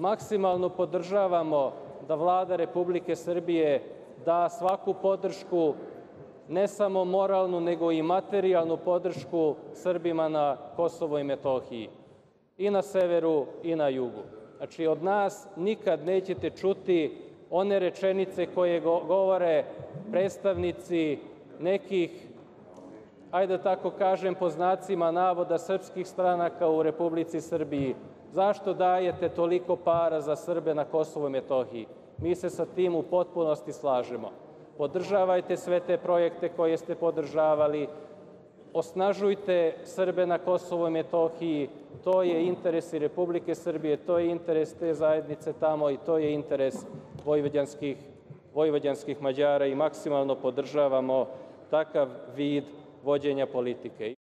maksimalno podržavamo da Vlada Republike Srbije da svaku podršku, ne samo moralnu, nego i materijalnu podršku Srbima na Kosovu i Metohiji, i na severu i na jugu. Znači, od nas nikad nećete čuti one rečenice koje govore predstavnici nekih, ajde da tako kažem, po znacima navoda, srpskih stranaka u Republici Srbiji. Zašto dajete toliko para za Srbe na Kosovu i Metohiji? Mi se sa tim u potpunosti slažemo. Podržavajte sve te projekte koje ste podržavali, osnažujte Srbe na Kosovu i Metohiji, to je interes i Republike Srbije, to je interes te zajednice tamo i to je interes vojvođanskih, vojvođanskih Mađara i maksimalno podržavamo takav vid vođenja politike.